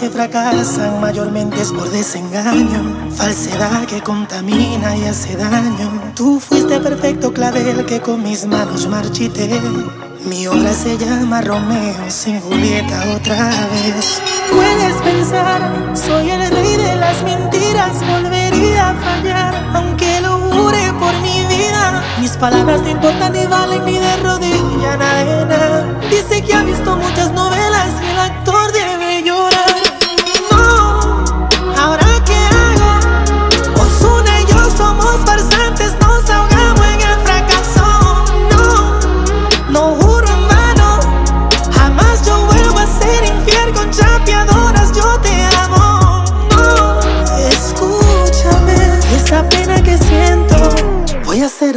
que fracasan mayormente es por desengaño, falsedad que contamina y hace daño. Tú fuiste perfecto clavel que con mis manos marchité. Mi obra se llama Romeo sin Julieta otra vez. Puedes pensar, soy el rey de las mentiras, volvería a fallar, aunque lo jure por mi vida. Mis palabras no importan ni valen ni de rodilla, nada. Dice que ha visto muchas novelas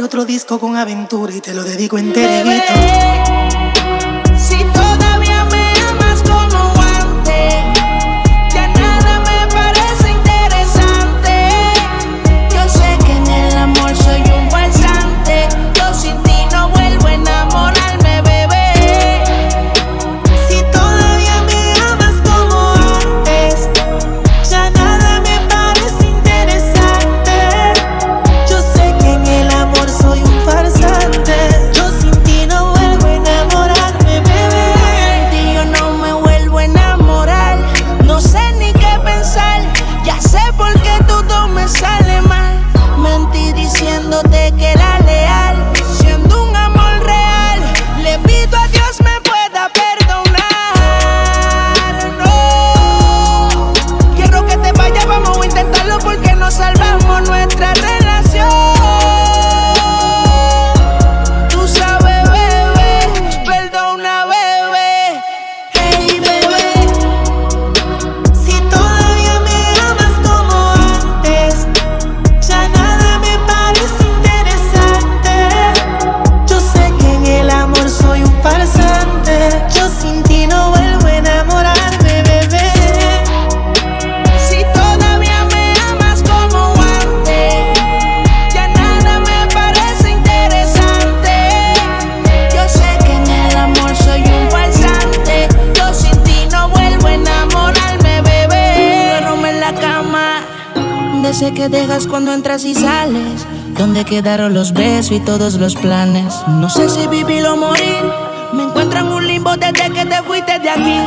otro disco con aventura y te lo dedico enterito. Cuando entras y sales? ¿Dónde quedaron los besos y todos los planes? No sé si vivir o morir. Me encuentro en un limbo desde que te fuiste de aquí.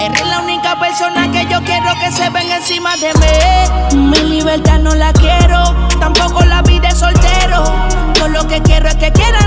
Eres la única persona que yo quiero que se venga encima de mí. Mi libertad no la quiero, tampoco la vida de soltero. Yo lo que quiero es que quieran